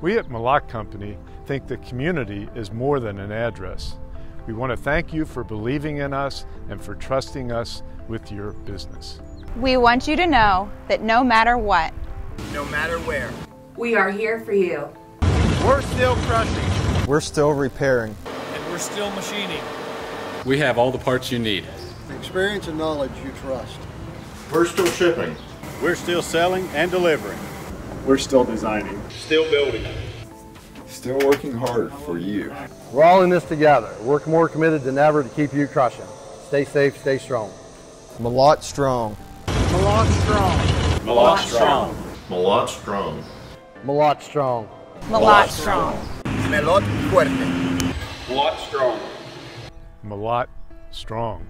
We at Mellott Company think the community is more than an address. We want to thank you for believing in us and for trusting us with your business. We want you to know that no matter what, no matter where, we are here for you. We're still crushing. We're still repairing. And we're still machining. We have all the parts you need. Experience and knowledge you trust. We're still shipping. We're still selling and delivering. We're still designing. Still building. Still working hard for you. We're all in this together. We're more committed than ever to keep you crushing. Stay safe, stay strong. Mellott strong. Mellott strong. Mellott strong. Mellott strong. Mellott strong. Mellott strong. Mellott fuerte. Mellott strong. Mellott strong.